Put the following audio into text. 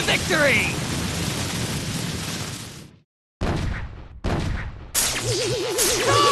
the victory! Go!